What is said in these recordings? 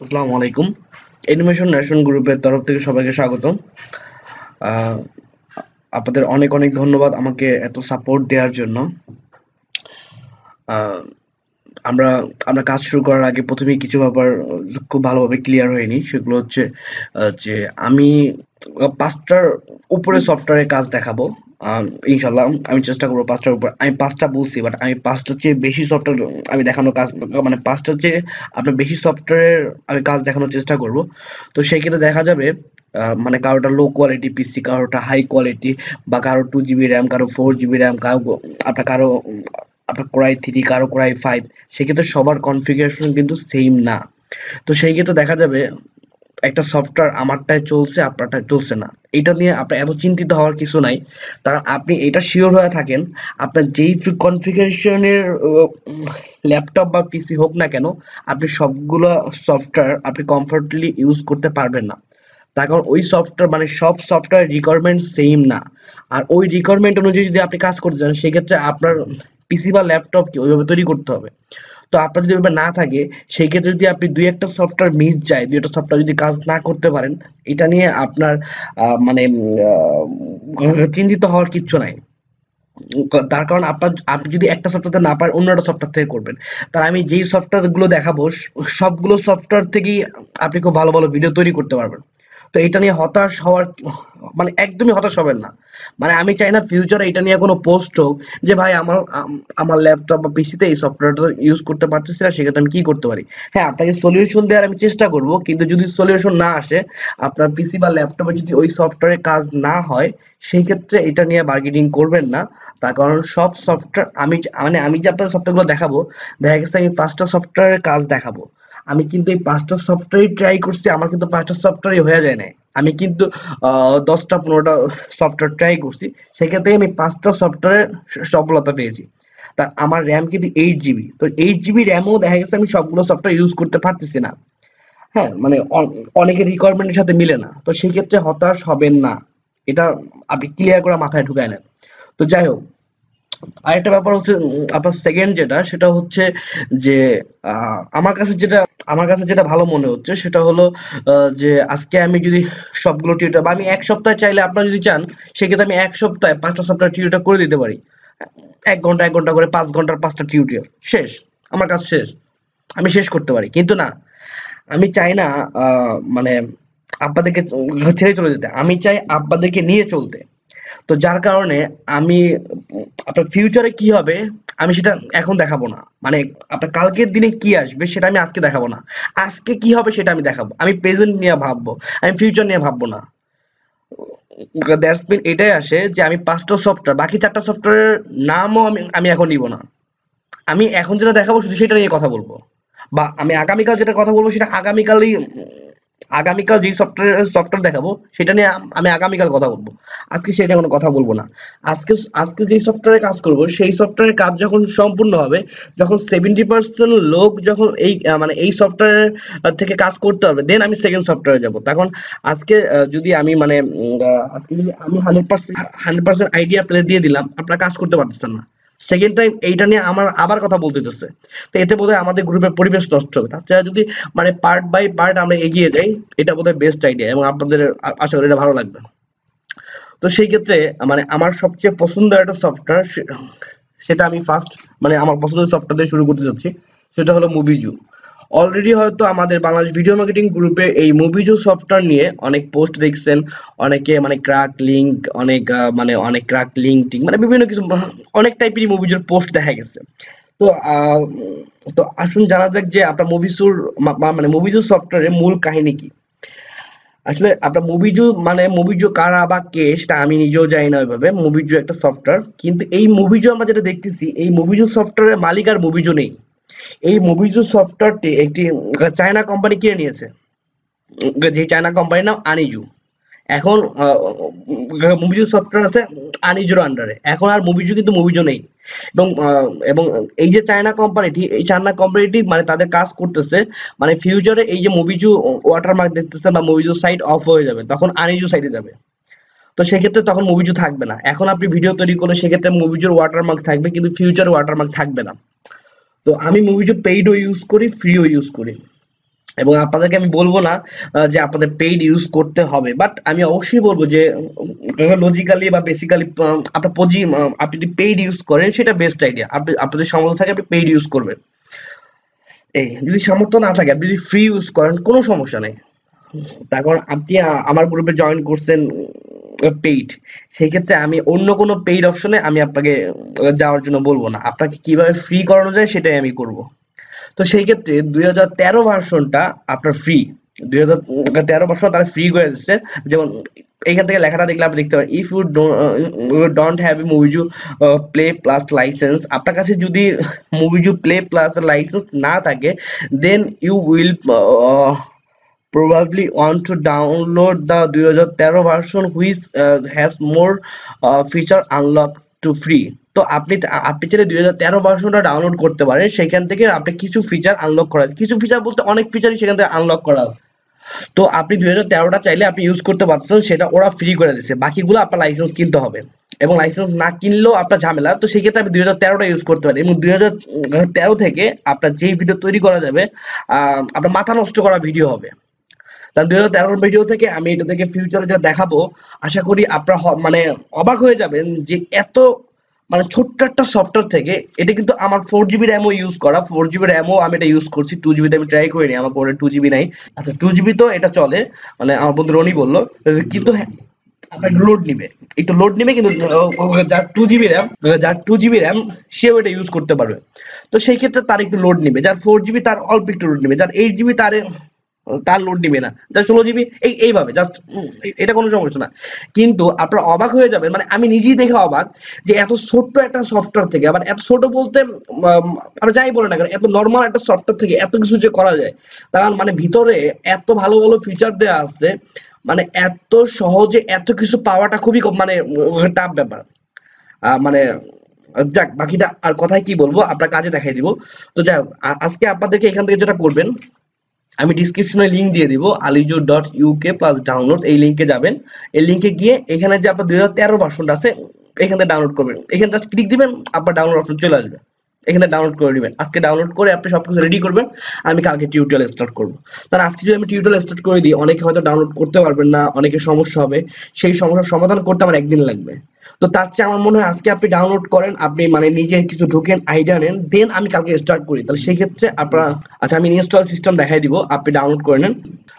আসসালামু আলাইকুম। Animation nation গ্রুপের তরফ থেকে সবাইকে স্বাগতম। আপনাদের অনেক অনেক ধন্যবাদ আমাকে এত সাপোর্ট দেওয়ার জন্য। আমরা আমরা কাজ শুরু করার আগে প্রথমেই কিছু ব্যাপার খুব ভালোভাবে ক্লিয়ার হয়নি। সেগুলো হচ্ছে যে আমি পাঁচটার উপরে সফটওয়্যারের কাজ দেখাবো। ইনশাল্লাহ আমি চেষ্টা করব পাঁচটার উপর। আমি পাঁচটা বলছি বাট আমি পাঁচটার চেয়ে বেশি সফটওয়্যার আমি দেখানোর কাজ মানে পাঁচটার চেয়ে আপনার বেশি সফটওয়্যারের আমি কাজ দেখানোর চেষ্টা করব। তো সেই ক্ষেত্রে দেখা যাবে মানে কারোটা লো কোয়ালিটি পিসি কারোটা হাই কোয়ালিটি বা কারও টু জিবি র্যাম কারও ফোর জিবি র্যাম কারও আপনার কারও, আপনার ক্রাই থ্রি কারও ক্রাই ফাইভ সেক্ষেত্রে সবার কনফিগারেশন কিন্তু সেম না। তো সেই ক্ষেত্রে দেখা যাবে একটা সফটওয়্যার আমারটায় চলছে, আপনারটায় চলছে না। এটা নিয়ে আপনার এত চিন্তিত হওয়ার কিছু নাই। তা আপনি এটা শিওর হয়ে থাকেন, আপনার যেই কনফিগারেশনের ল্যাপটপ বা পিসি হোক না কেন, আপনি সবগুলো সফটওয়্যার আপনি কমফর্টলি ইউজ করতে পারবেন না। তার কারণ ওই সফটওয়্যার মানে সব সফটওয়্যার রিকোয়ারমেন্ট সেম না। আর ওই রিকোয়ারমেন্ট অনুযায়ী যদি আপনি কাজ করতে চান, সেক্ষেত্রে আপনার পিসি বা ল্যাপটপকে ওইভাবে তৈরি করতে হবে। তো আপনার যদি না থাকে, সেই ক্ষেত্রে যদি আপনি দুই একটা সফটওয়্যার মিস যায়, দুই একটা সফটওয়্যার যদি কাজ না করতে পারেন, এটা নিয়ে আপনার মানে চিন্তিত হওয়ার কিচ্ছু নাই। তার কারণ আপনার, আপনি যদি একটা সফটওয়্যার না পারেন, অন্য একটা সফটওয়্যার থেকে করবেন। তার আমি যেই সফটওয়্যারগুলো দেখাবো, সবগুলো সফটওয়্যার থেকেই আপনি খুব ভালো ভালো ভিডিও তৈরি করতে পারবেন। তো এটা নিয়ে হতাশ হওয়ার মানে একদমই হতাশ হবেন না। মানে আমি চাই না ফিউচারে এটা নিয়ে কোনো পোস্ট হোক যে, ভাই, আমার আমার ল্যাপটপ বা পিসিতে এই সফটওয়্যারটা ইউজ করতে পারতেছি না, সেক্ষেত্রে আমি কি করতে পারি? হ্যাঁ আপনাকে সলিউশন দেওয়ার আমি চেষ্টা করব, কিন্তু যদি সলিউশন না আসে, আপনার পিসি বা ল্যাপটপে যদি ওই সফটওয়্যারে কাজ না হয় সেই ক্ষেত্রে এটা নিয়ে বার্গেনিং করবেন না। তার কারণ সব সফটওয়্যার আমি মানে আমি যে আপনার সফটওয়্যারগুলো দেখাবো, দেখা গেছে আমি পাঁচটা সফটওয়্যারের কাজ দেখাবো। আমি কিন্তু এই পাঁচটা সফটওয়্যারই ট্রাই করছি, আমার কিন্তু পাঁচটা সফটওয়্যারই হয়ে যায় নাই। আমি কিন্তু দশটা, পনেরোটা সফটওয়্যার ট্রাই করছি, সেক্ষেত্রে আমি পাঁচটা সফটওয়্যারে সফলতা পেয়েছি। তা আমার র্যাম কিন্তু এইট জিবি তো এইট জিবি র্যামও দেখা গেছে আমি সবগুলো সফটওয়্যার ইউজ করতে পারতেছি না। হ্যাঁ মানে অনেকের রিকোয়ারমেন্টের সাথে মিলে না, তো সেই ক্ষেত্রে হতাশ হবেন না। এটা আপনি ক্লিয়ার করে মাথায় ঢুকায় নেন তো যাই হোক আরেকটা ব্যাপার হচ্ছে আপনার সেকেন্ড যেটা, সেটা হচ্ছে যে আমার কাছে যেটা, আমার কাছে যেটা ভালো মনে হচ্ছে, সেটা হলো যে আজকে আমি যদি সবগুলো টিউটার বা আমি এক সপ্তাহ চাইলে আপনারা যদি চান, সেক্ষেত্রে আমি এক সপ্তাহে পাঁচটা সপ্তাহ টিউটার করে দিতে পারি। এক ঘণ্টা এক ঘণ্টা করে পাঁচ ঘণ্টার পাঁচটা টিউটোরিয়াল শেষ, আমার কাজ শেষ, আমি শেষ করতে পারি। কিন্তু না, আমি চাই না মানে আপনাদেরকে ছেড়ে চলে যেতে, আমি চাই আপনাদেরকে নিয়ে চলতে। তো যার কারণে আমি আপনার ফিউচারে কি হবে, আমি সেটা এখন দেখাবো না। মানে আপনার কালকের দিনে কি আসবে সেটা আমি আজকে দেখাবো না। আজকে কি হবে সেটা আমি দেখাবো। আমি প্রেজেন্ট নিয়ে ভাববো, আমি ফিউচার নিয়ে ভাববো না। দ্যাটস মিন এটাই আসে যে আমি পাঁচটা সফটওয়্যার বাকি চারটা সফটওয়্যারের নামও আমি আমি এখন নিব না। আমি এখন যেটা দেখাবো শুধু সেটা নিয়ে কথা বলব। বা আমি আগামীকাল যেটা কথা বলব সেটা আগামীকালই আগামীকাল যেই সফটওয়্যার সফটওয়্যার দেখাবো সেটা নিয়ে আমি আগামীকাল কথা বলব। আজকে সেটা কোনো কথা বলব না। আজকে আজকে যেই সফটওয়্যারে কাজ করব সেই সফটওয়্যারের কাজ যখন সম্পূর্ণ হবে যখন সেভেন্টি পার্সেন্ট লোক যখন এই মানে এই সফটওয়্যার থেকে কাজ করতে হবে দেন আমি সেকেন্ড সফটওয়্যারে যাব। তখন আজকে আহ, যদি আমি মানে আজকে যদি আমি hundred percent hundred percent idea play দিয়ে দিলাম আপনারা কাজ করতে পারতেছেন না। সেকেন্ড টাইম এইটা নিয়ে আমার আবার কথা বলতে চাচ্ছে তো এতে বোধহয় আমাদের গ্রুপের পরিবেশ নষ্ট হবে। চেয়ে যদি মানে পার্ট বাই পার্ট আমরা এগিয়ে যাই, এটা বোধহয় বেস্ট আইডিয়া এবং আপনাদের আশা করি এটা ভালো লাগবে। তো সেই ক্ষেত্রে মানে আমার সবচেয়ে পছন্দের একটা সফটওয়্যার সেটা আমি ফার্স্ট মানে আমার পছন্দের সফটওয়্যার দিয়ে শুরু করতে যাচ্ছি। সেটা হলো মুভিজু অলরেডি হয়তো আমাদের বাংলাদেশ ভিডিও মার্কেটিং গ্রুপে এই মুভিজু সফটওয়্যার নিয়ে অনেক পোস্ট দেখছেন, অনেকে মানে ক্রাক লিঙ্ক অনেক মানে অনেক ক্রাক লিঙ্ক মানে বিভিন্ন কিছু, অনেক টাইপেরই মুভিজুর পোস্ট দেখা গেছে। তো তো আসুন জানা যাক যে আপনার মুভিজুর মানে মুভিজু সফটওয়্যারের মূল কাহিনী কি? আসলে আপনার মুভিজু মানে মুভিজু কারা বা কে সেটা আমি নিজেও জানি না ওইভাবে মুভিজু একটা সফটওয়্যার কিন্তু এই মুভিজু আমরা যেটা দেখতেছি, এই মুভিজু সফটওয়্যারের মালিক আর মুভিজু নেই। এই মুভিজু সফটওয়্যারটি একটি চায়না কোম্পানি কিনে নিয়েছে। যে চায়না কোম্পানির নাম আনিজু এখন মুভিজু সফটওয়্যার আছে আনিজুর আন্ডারে এখন আর মুভিজু কিন্তু মুভিজু নেই। এবং এবং এই যে চায়না কোম্পানিটি এই চায়না কোম্পানিটি মানে তাদের কাজ করতেছে মানে ফিউচারে এই যে মুভিজু ওয়াটারমার্ক দেখতেছেন বা মুভিজু সাইট অফ হয়ে যাবে, তখন আনিজু সাইডে যাবে। তো সেক্ষেত্রে তখন মুভিজু থাকবে না। এখন আপনি ভিডিও তৈরি করলে সেক্ষেত্রে মুভিজুর ওয়াটারমার্ক থাকবে, কিন্তু ফিউচারে ওয়াটারমার্ক থাকবে না। তো আমি মুভিজু পেইডও ইউজ করি ফ্রিও ইউজ করি। এবং আপনাদেরকে আমি বলব না যে আপনাদের পেইড ইউজ করতে হবে। বাট আমি অবশ্যই বলব যে লজিক্যালি বা বেসিক্যালি আপনার পুঁজি আপনি যদি পেইড ইউজ করেন, সেটা বেস্ট আইডিয়া আপনি, আপনাদের সামর্থ্য থাকে আপনি পেইড ইউজ করবেন। এই, যদি সামর্থ্য না থাকে, আপনি যদি ফ্রি ইউজ করেন, কোনো সমস্যা নেই। তারপর আপনি আমার গ্রুপে জয়েন করছেন পেইড সেই ক্ষেত্রে আমি অন্য কোনো পেইড অপশনে আমি আপনাকে যাওয়ার জন্য বলব না। আপনাকে কীভাবে ফ্রি করানো যায় সেটাই আমি করব। তো সেই ক্ষেত্রে দুই হাজার তেরো ভার্সনটা আপনার ফ্রি দুই হাজার তেরো ভার্সন তারা ফ্রি করে দিচ্ছে। যেমন এইখান থেকে লেখাটা দেখলে আপনি দেখতে পারেন if you don't have a Muvizu play plus licence আপনার কাছে যদি মুভিজু প্লে প্লাস লাইসেন্স না থাকে then you will probably want to download the 2013 version which uh, has more uh, feature unlocked to free. তো আপনি আপনি চাইলে দুই হাজার তেরো ভার্সনটা ডাউনলোড করতে পারেন। সেখান থেকে আপনি কিছু ফিচার আনলক করা আছে। কিছু ফিচার বলতে অনেক ফিচারই সেখান থেকে আনলক করা আছে। তো আপনি দুই হাজার তেরোটা চাইলে আপনি ইউজ করতে পারছেন সেটা ওরা ফ্রি করে দিচ্ছে বাকিগুলো আপনার লাইসেন্স কিনতে হবে। এবং লাইসেন্স না কিনলেও আপনার ঝামেলা। তো সেক্ষেত্রে আপনি দুই হাজার তেরোটা ইউজ করতে পারেন। এবং দুই হাজার তেরো থেকে আপনার যেই ভিডিও তৈরি করা যাবে আপনার মাথা নষ্ট করা ভিডিও হবে। দুই হাজার ভিডিও থেকে আমি এটা থেকে ফিউচারে যা দেখাবো, আশা করি আপনারা মানে অবাক হয়ে যাবেন যে এত মানে ছোট্ট একটা সফটওয়্যার থেকে এটা কিন্তু আমার ফোর জিবি র্যামও ইউজ করা ফোর জিবি র্যামও আমি এটা ইউজ করছি টু জিবিতে আমি ট্রাই করিনি, আমার পরে টু জিবি নাই। আচ্ছা টু জিবি তো এটা চলে মানে আমার বন্ধু রনি বলল, কিন্তু হ্যাঁ আপনার লোড নিবে, একটু লোড নিবে কিন্তু যার টু জিবি র্যাম যার টু জিবি র্যাম সেও এটা ইউজ করতে পারবে। তো সেই ক্ষেত্রে তার একটু লোড নিবে, যার ফোর জিবি তার অল্প একটু লোড নিবে, যার এইট জিবি তার তার লোড নিবে না। যার ষোলো জিবি এই, এইভাবে জাস্ট এটা কোনো সমস্যা না। কিন্তু আপনারা অবাক হয়ে যাবেন মানে আমি নিজেই দেখে অবাক যে এত ছোট্ট একটা সফটওয়্যার থেকে আবার এত ছোট বলতে আমরা যাই বলে না কেন, এত নর্মাল একটা সফটওয়্যার থেকে এত কিছু যে করা যায়, তার মানে ভিতরে এত ভালো ভালো ফিচার দেওয়া আছে মানে এত সহজে এত কিছু পাওয়াটা খুবই মানে টাফ ব্যাপার। মানে যাক, বাকিটা আর কথায় কি বলব, আপনার কাজে দেখাই দিব। তো যাই হোক আজকে আপনাদেরকে এখান থেকে যেটা করবেন আমি ডিসক্রিপশনে লিংক দিয়ে দিব আলিজো ডট ইউকে প্লাস ডাউনলোড এই লিঙ্কে যাবেন। এই লিঙ্কে গিয়ে এখানে যে আপনার দুই হাজার তেরো ভার্সনটা আছে, এখানে ডাউনলোড করবেন। এখানে জাস্ট ক্লিক দিবেন, আপনার ডাউনলোড অপশন চলে আসবে। এখানে ডাউনলোড করে নেবেন। আজকে ডাউনলোড করে আপনি সবকিছু রেডি করবেন, আমি কালকে টিউটোরিয়াল স্টার্ট করব। কারণ আজকে যদি আমি টিউটোরিয়াল স্টার্ট করে দিই, অনেকে হয়তো ডাউনলোড করতে পারবেন না অনেকের সমস্যা হবে। সেই সমস্যার সমাধান করতে আমার একদিন লাগবে। তো তার চেয়ে আমার মনে হয় আজকে আপনি ডাউনলোড করেন, আপনি মানে নিজে কিছু ঢোকেন আইডিয়া নেন দেন আমি কালকে স্টার্ট করি। তাহলে সেই ক্ষেত্রে আপনারা আচ্ছা আমি ইনস্টল সিস্টেম দেখাই দিব, আপনি ডাউনলোড করে নেন।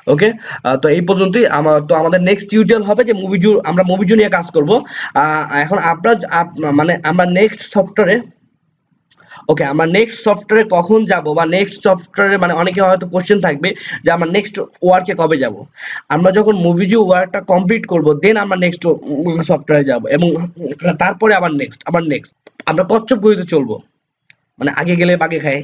ওকে তো এই পর্যন্তই। আমার তো আমাদের নেক্সট টিউটোরিয়াল হবে যে মুভিজু আমরা মুভিজু নিয়ে কাজ করব। এখন আপনার, আপ- মানে আমরা নেক্সট সফটওয়্যারে ওকে আমরা নেক্সট সফটওয়্যারে কখন যাব? বা নেক্সট সফটওয়্যারে মানে অনেকে হয়তো কোশ্চেন থাকবে যে আমার নেক্সট ওয়ার্কে কবে যাব? আমরা যখন মুভিজি ওয়ার্কটা কমপ্লিট করব দেন আমরা নেক্সট সফটওয়্যারে যাব এবং তারপরে আবার নেক্সট আবার নেক্সট আমরা কচ্ছপ গতিতে চলবো। মানে আগে গেলে বাগে খায়।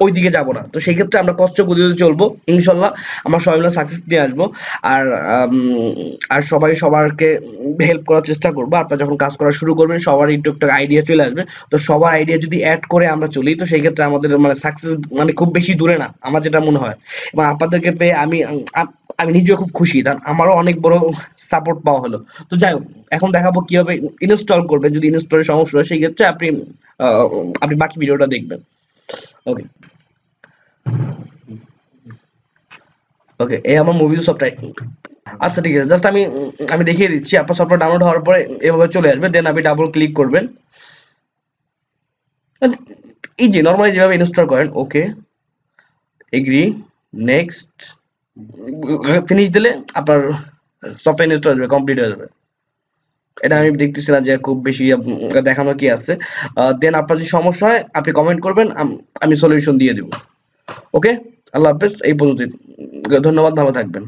ওই দিকে যাব না। তো সেই ক্ষেত্রে আমরা কষ্ট গতিতে চলবো, ইনশাল্লাহ আমরা সবাই মিলে সাকসেস নিয়ে আসব। আর আর সবাই সবারকে হেল্প করার চেষ্টা করব। আপনারা যখন কাজ করা শুরু করবেন, সবার একটু একটা আইডিয়া চলে আসবে। তো সবার আইডিয়া যদি অ্যাড করে আমরা চলি, তো সেই ক্ষেত্রে আমাদের মানে সাকসেস মানে খুব বেশি দূরে না, আমার যেটা মনে হয়। এবং আপনাদেরকে পেয়ে আমি আমি নিজেও খুব খুশি। কারণ আমারও অনেক বড় সাপোর্ট পাওয়া হলো। তো যাই হোক, এখন দেখাবো কীভাবে ইনস্টল করবেন। যদি ইনস্টলের সমস্যা হয় সেই ক্ষেত্রে আপনি আপনি বাকি ভিডিওটা দেখবেন। ওকে ওকে এই আমার মুভি সফটওয়্যার আচ্ছা ঠিক আছে জাস্ট আমি আমি দেখিয়ে দিচ্ছি, আপনার সফটওয়্যার ডাউনলোড হওয়ার পরে এভাবে চলে আসবে দেন আপনি ডাবল ক্লিক করবেন। এই যে নর্মালি যেভাবে ইনস্টল করেন ওকে এগ্রি নেক্সট ফিনিশ দিলে আপনার সফটওয়্যার ইনস্টল হয়ে যাবে কমপ্লিট হয়ে যাবে। এটা আমি দেখতেছি না যে খুব বেশি দেখানো কি আছে। দেন আপনার যদি সমস্যা হয়, আপনি কমেন্ট করবেন, আমি সলিউশন দিয়ে দেবো। ওকে আল্লাহ হাফেজ, এই পদ্ধতি ধন্যবাদ, ভালো থাকবেন।